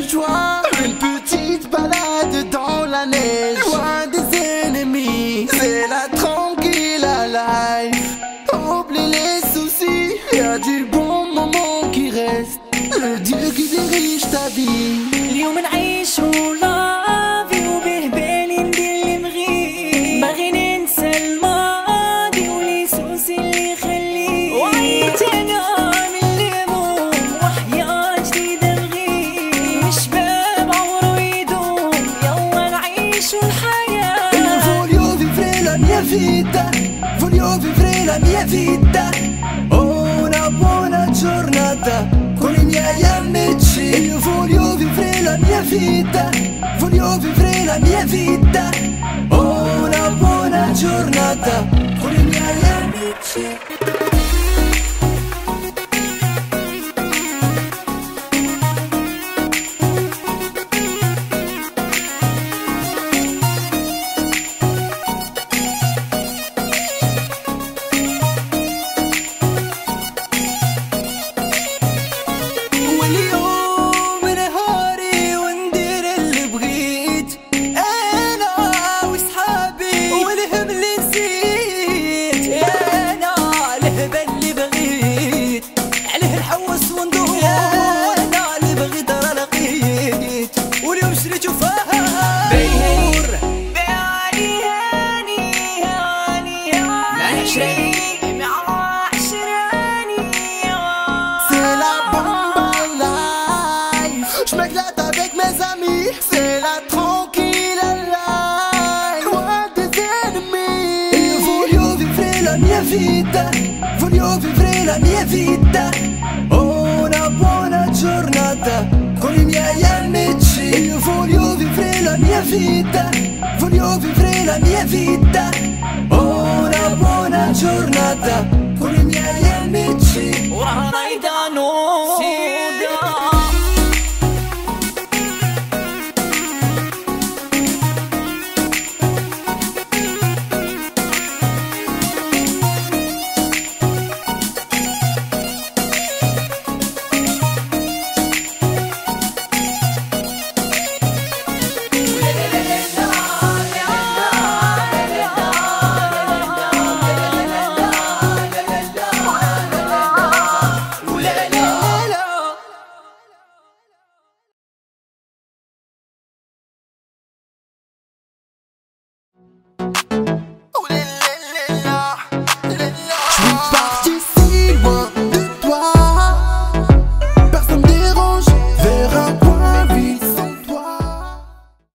Une petite balade dans la neige. Loin des ennemis. C'est la tranquille life. Oublie les soucis. Y'a du bon moment qui reste. Le Dieu qui dirige ta vie. Voglio vivere la mia vita. Una buona giornata Con i miei amici. Io voglio vivere la mia vita. Voglio vivere la mia vita. Una buona giornata Con i miei amici vita Voglio vivere la mia vita. Una buona giornata Con i miei amici. Io voglio vivere la mia vita Voglio vivere la mia vita. Una buona giornata